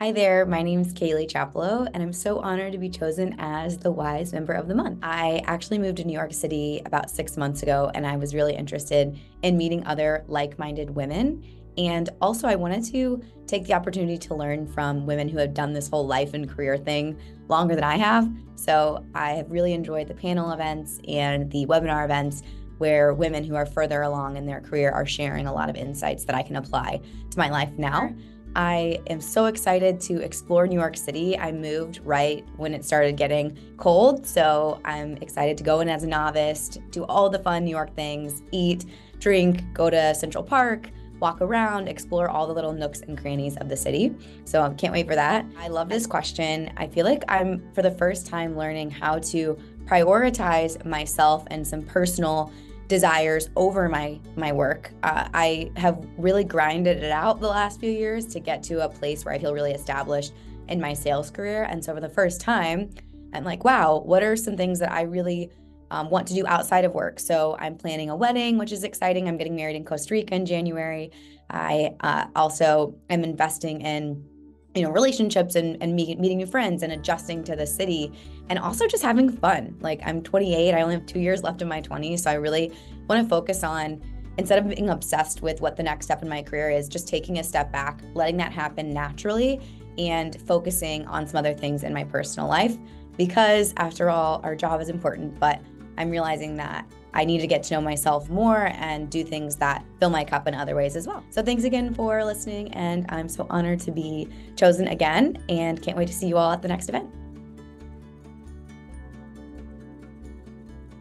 Hi there, my name is Kaylee Chappelow, and I'm so honored to be chosen as the WISE Member of the Month. I actually moved to New York City about six months ago, and I was really interested in meeting other like minded women. And also, I wanted to take the opportunity to learn from women who have done this whole life and career thing longer than I have. So, I have really enjoyed the panel events and the webinar events where women who are further along in their career are sharing a lot of insights that I can apply to my life now. I am so excited to explore New York City. I moved right when it started getting cold, so I'm excited to go in as a novice, do all the fun New York things, eat, drink, go to Central Park, walk around, explore all the little nooks and crannies of the city. So I can't wait for that. I love this question. I feel like I'm for the first time learning how to prioritize myself and some personal desires over my my work. Uh, I have really grinded it out the last few years to get to a place where I feel really established in my sales career. And so for the first time, I'm like, wow, what are some things that I really um, want to do outside of work? So I'm planning a wedding, which is exciting. I'm getting married in Costa Rica in January. I uh, also am investing in you know relationships and, and meet, meeting new friends and adjusting to the city and also just having fun. Like i'm 28 i only have two years left in my 20s so i really want to focus on instead of being obsessed with what the next step in my career is just taking a step back letting that happen naturally and focusing on some other things in my personal life because after all our job is important but i'm realizing that I need to get to know myself more and do things that fill my cup in other ways as well. So thanks again for listening. And I'm so honored to be chosen again and can't wait to see you all at the next event.